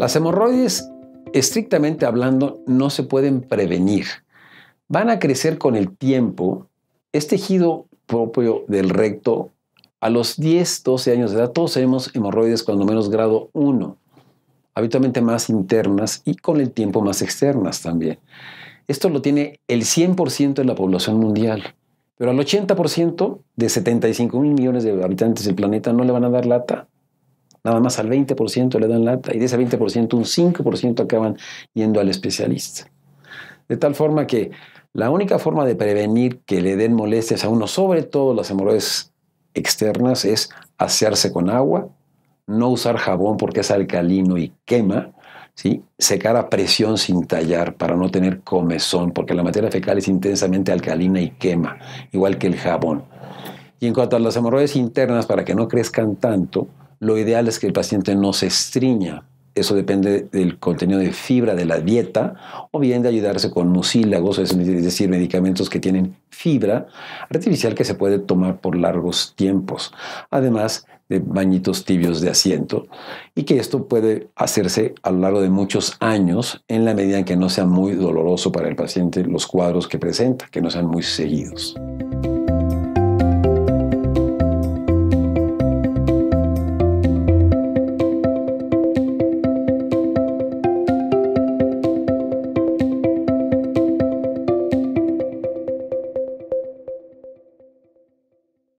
Las hemorroides, estrictamente hablando, no se pueden prevenir. Van a crecer con el tiempo. Es tejido propio del recto. A los 10, 12 años de edad, todos tenemos hemorroides cuando menos grado 1, habitualmente más internas y con el tiempo más externas también. Esto lo tiene el 100% de la población mundial, pero al 80% de 75 mil millones de habitantes del planeta no le van a dar lata. Nada más al 20% le dan lata y de ese 20% un 5% acaban yendo al especialista. De tal forma que la única forma de prevenir que le den molestias a uno, sobre todo las hemorroides externas, es asearse con agua, no usar jabón porque es alcalino y quema, ¿sí? secar a presión sin tallar para no tener comezón, porque la materia fecal es intensamente alcalina y quema, igual que el jabón. Y en cuanto a las hemorroides internas, para que no crezcan tanto, lo ideal es que el paciente no se estriña. Eso depende del contenido de fibra de la dieta o bien de ayudarse con mucílagos, es decir, medicamentos que tienen fibra artificial que se puede tomar por largos tiempos. Además de bañitos tibios de asiento y que esto puede hacerse a lo largo de muchos años en la medida en que no sea muy doloroso para el paciente los cuadros que presenta, que no sean muy seguidos.